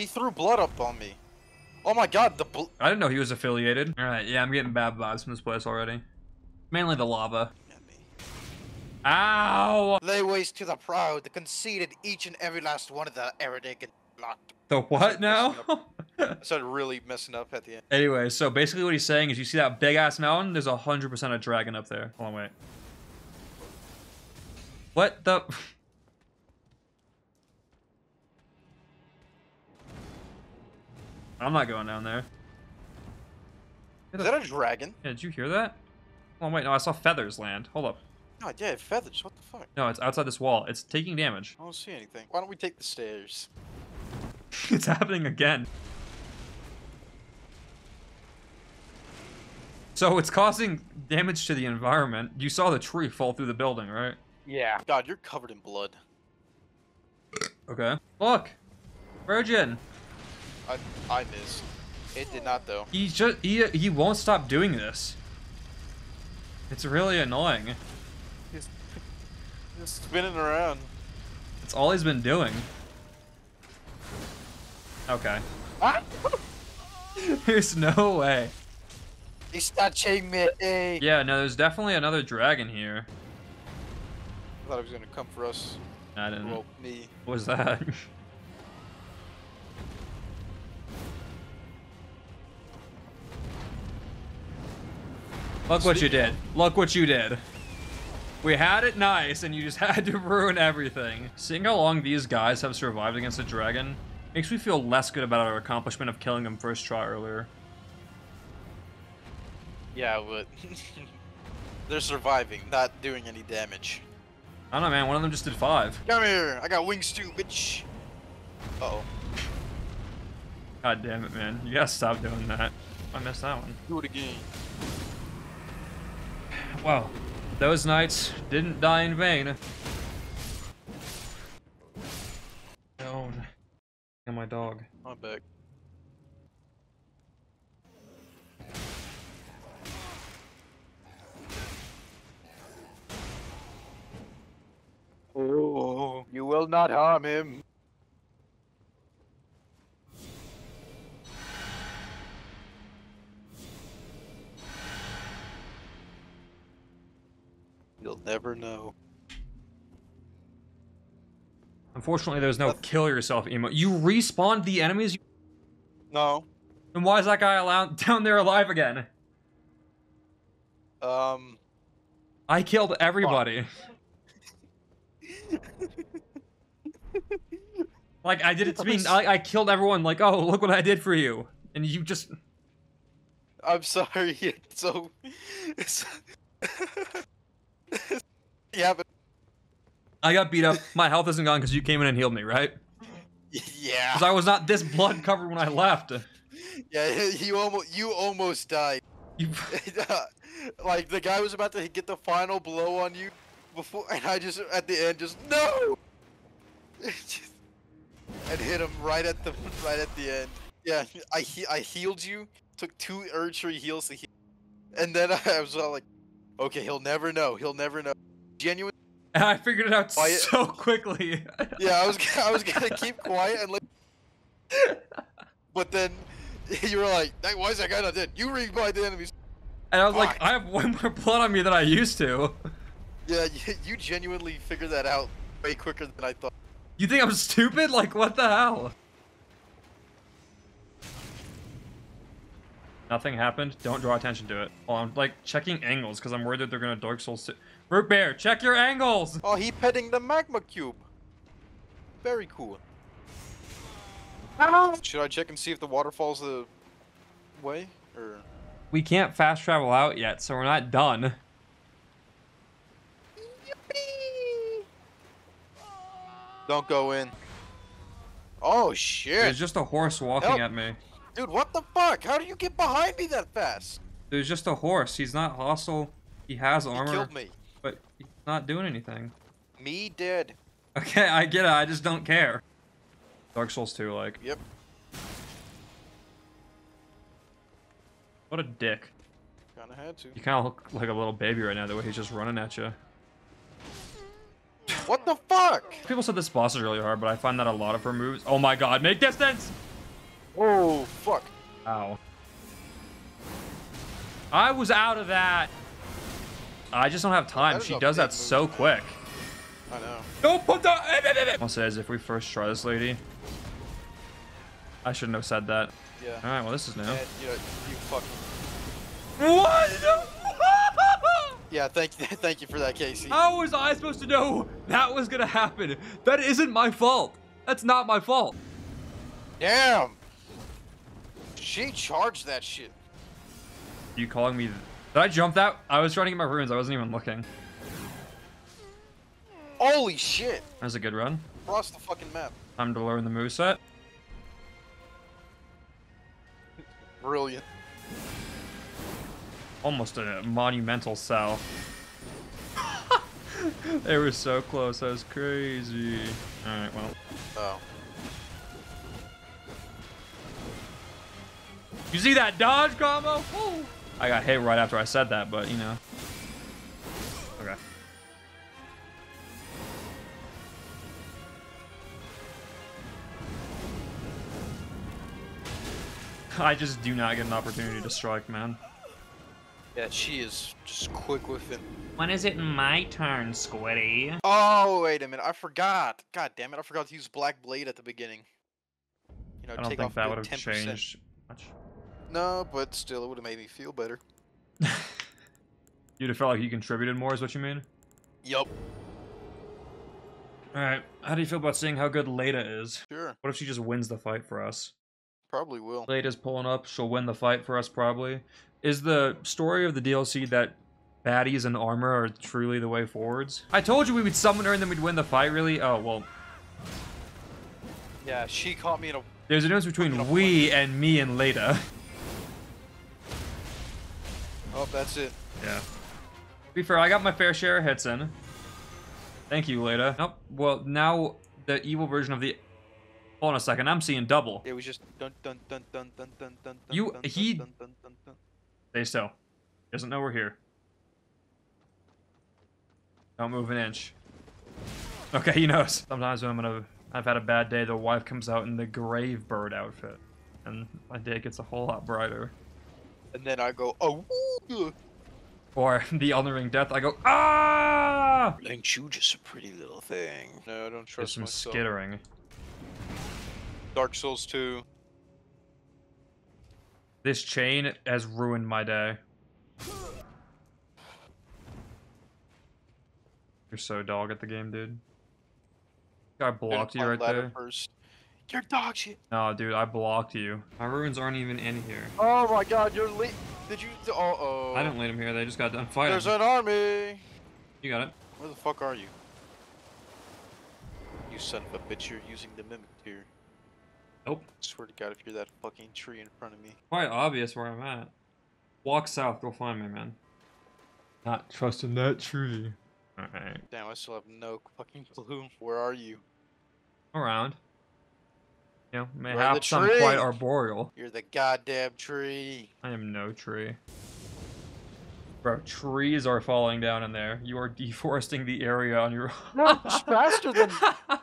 He threw blood up on me. Oh my god, the bl- I didn't know he was affiliated. All right, yeah, I'm getting bad vibes from this place already. Mainly the lava. Ow! Lay waste to the proud, the conceited, each and every last one of the arrogant lot. The what now? I started really messing up at the end. anyway, so basically what he's saying is you see that big ass mountain? There's a 100% a dragon up there. Hold on, wait. What the? I'm not going down there. Is that a dragon? Yeah, did you hear that? Oh wait, no, I saw feathers land. Hold up. Oh yeah, feathers. What the fuck? No, it's outside this wall. It's taking damage. I don't see anything. Why don't we take the stairs? it's happening again. So it's causing damage to the environment. You saw the tree fall through the building, right? Yeah. God, you're covered in blood. Okay. Look! Virgin! I I missed. It did not though. He just he he won't stop doing this. It's really annoying. He's just spinning around. It's all he's been doing. Okay. Ah! There's no way. He's touching me. Yeah, no, there's definitely another dragon here. I thought he was gonna come for us. I didn't. Well, me. What was that? Look what you did. Look what you did. We had it nice, and you just had to ruin everything. Seeing how long these guys have survived against a dragon makes me feel less good about our accomplishment of killing them first try earlier. Yeah, but they're surviving, not doing any damage. I don't know, man. One of them just did five. Come here. I got wings too, bitch. Uh oh. God damn it, man. You gotta stop doing that. I missed that one. Do it again. Wow. Those knights didn't die in vain. Oh, and my dog. My back. Oh, you will not harm him. You'll never know. Unfortunately, there's no kill yourself emote. You respawned the enemies? No. Then why is that guy allowed down there alive again? Um. I killed everybody. like, I did it to me. I, I killed everyone. Like, oh, look what I did for you. And you just... I'm sorry. It's so. It's, yeah, but I got beat up. My health isn't gone because you came in and healed me, right? yeah. Because I was not this blood covered when I left. Yeah, you almost you almost died. You... like the guy was about to get the final blow on you before, and I just at the end just no, and hit him right at the right at the end. Yeah, I he I healed you. Took two tree heals to heal, and then I was all like, okay, he'll never know. He'll never know. Genuine. And I figured it out Why- so quickly. Yeah, I was I was gonna keep quiet and let. But then you were like, "Hey, why is that guy not dead? You revive the enemies. And I was like, I have way more blood on me than I used to. Yeah, you, you genuinely figured that out way quicker than I thought. You think I'm stupid? Like, what the hell? Nothing happened. Don't draw attention to it. Oh, I'm like checking angles because I'm worried that they're gonna Dark Souls. si- Root Beer, check your angles. Oh, he petting the magma cube. Very cool. Should I check and see if the waterfall's the way? Or We can't fast travel out yet, so we're not done. don't go in. Oh shit, There's just a horse walking Help. at me. Dude! What the fuck? How do you get behind me that fast? There's just a horse. He's not hostile. He has He armor, killed me. but he's not doing anything. Me dead. Okay, I get it. I just don't care. Dark Souls 2, like, Yep. what a dick. Kinda had to. You kind of look like a little baby right now, the way he's just running at you. What the fuck? People said this boss is really hard, but I find that a lot of her moves. Oh my god, make distance! Oh, fuck. Ow. I was out of that. I just don't have time. That She does that so move, man. quick. I know. Don't put that. I'll say as if we first try this lady. I shouldn't have said that. Yeah. All right, well this is new. You know, you fucking. What? Yeah, thank you, thank you for that, Casey. How was I supposed to know that was gonna happen? That isn't my fault. That's not my fault. Damn. She charged that shit. You calling me? Did I jump that? I was trying to get my runes. I wasn't even looking. Holy shit. That was a good run. Across the fucking map. Time to learn the moveset. Brilliant. Almost a monumental sell. they were so close. That was crazy. All right, well. Oh. You see that dodge combo? Woo! I got hit right after I said that, but you know. Okay. I just do not get an opportunity to strike, man. Yeah, she is just quick with him. When is it my turn, Squiddy? Oh, wait a minute. I forgot. God damn it. I forgot to use Black Blade at the beginning. You know, I don't take think off that would have 10%. changed much. No, but still, it would have made me feel better. You'd have felt like you contributed more, is what you mean? Yup. Alright, how do you feel about seeing how good Leda is? Sure. What if she just wins the fight for us? Probably will. Leda's pulling up, she'll win the fight for us probably. Is the story of the DLC that baddies and armor are truly the way forwards? I told you we would summon her and then we'd win the fight, really? Oh, well, Yeah, she caught me in a. there's a difference between we and me and Leda. Oh, that's it. Yeah. To be fair, I got my fair share of hits in. Thank you, Leda. Nope. Well, now the evil version of the... Hold on a second, I'm seeing double. It was just dun dun dun dun dun dun dun. You- dun, he- Dun, dun, dun, dun. Stay still. Doesn't know we're here. Don't move an inch. Okay, he knows. Sometimes when I'm gonna, I've had a bad day, the wife comes out in the grave bird outfit, and my day gets a whole lot brighter. And then I go, oh. Woo." Or the Elden Ring death, I go ah. Ain't you just a pretty little thing? No, I don't trust There's trust some myself. skittering. Dark Souls 2. This chain has ruined my day. You're so dog at the game, dude. I blocked you right there. First. You're dog shit. No, dude, I blocked you. My runes aren't even in here. Oh my god, you're late. Did you? Uh oh. I didn't lead them here. They just got done fighting. There's an army. You got it. Where the fuck are you? You son of a bitch, you're using the mimic here. Nope. swear to god, if you're that fucking tree in front of me. Quite obvious where I'm at. Walk south. Go find me, man. Not trusting that tree. Alright. Damn, I still have no fucking clue. Where are you? Around. You know, Around mayhap the some tree. quite arboreal. You're the goddamn tree. I am no tree. Bro, trees are falling down in there. You are deforesting the area on your No, it's faster than. I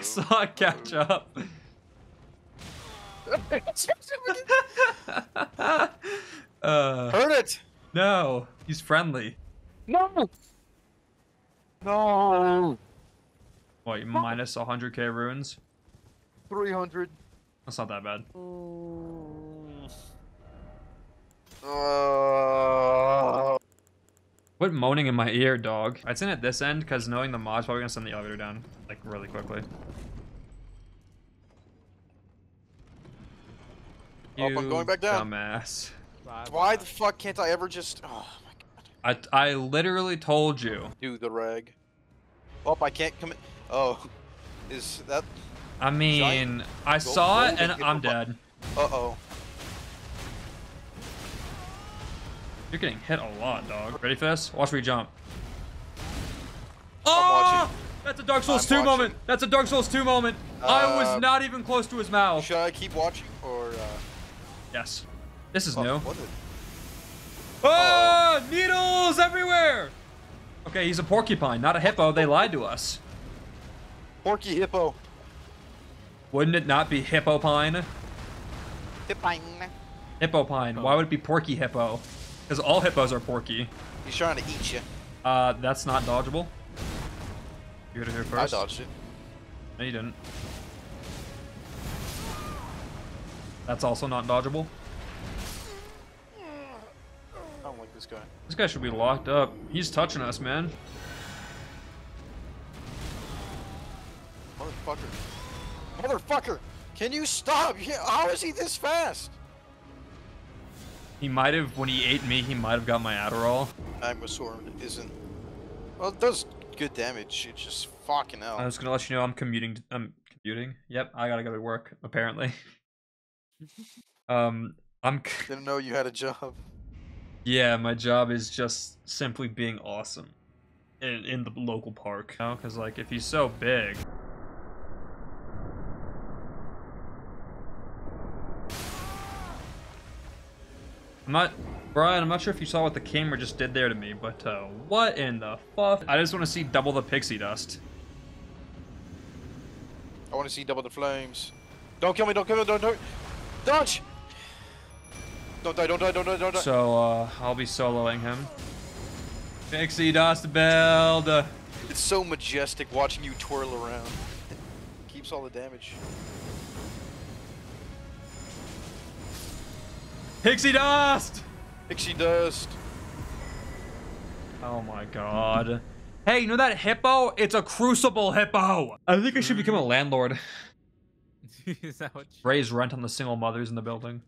Saw it catch up. uh, Heard it. no, he's friendly. No. No. What, minus 100k runes? 300. That's not that bad. Uh, Quit moaning in my ear, dog. I'd send at this end, because knowing the mod's probably gonna send the elevator down, like, really quickly. Oh, I'm going back down. Dumbass. why the fuck can't I ever just? Oh my god. I, I literally told you. Do the rag. Oh, I can't come in. Oh, is that? I mean, I saw it and I'm dead. Uh oh. You're getting hit a lot, dog. Ready for this? Watch me jump. I'm Oh! That's a Dark Souls I'm 2 watching. moment. That's a Dark Souls 2 moment. I Uh, was not even close to his mouth. Should I keep watching or? Uh... Yes. This is oh, new. What? Is... Ah! Needles everywhere! Okay, he's a porcupine, not a hippo. They lied to us. Porky hippo. Wouldn't it not be hippopine? Hippine. Hippo pine. Why would it be porky hippo? Because all hippos are porky. He's trying to eat you. Uh, that's not dodgeable. You heard it here I first. dodged it. No, you didn't. That's also not dodgeable. I don't like this guy. This guy should be locked up. He's touching us, man. Motherfucker. Motherfucker! Can you stop? How is he this fast? He might have, when he ate me, he might have got my Adderall. Magmasaur isn't. Well, it does good damage. It's just fucking hell. I was gonna let you know I'm commuting. I'm commuting. Yep, I gotta go to work apparently. um, I'm... Didn't know you had a job. Yeah, my job is just simply being awesome in in the local park. You know, because like if he's so big. I'm not, Brian. I'm not sure if you saw what the camera just did there to me, but uh, what in the fuck? I just want to see double the pixie dust. I want to see double the flames. Don't kill me! Don't kill me! Don't don't dodge! Don't die! Don't die! Don't die! Don't die! So uh, I'll be soloing him. Pixie dust build. It's so majestic watching you twirl around. Keeps all the damage. Pixie dust. Pixie dust. Oh my god. Hey, you know that hippo? It's a crucible hippo. I think I should become a landlord. Is that what you- Raise rent on the single mothers in the building.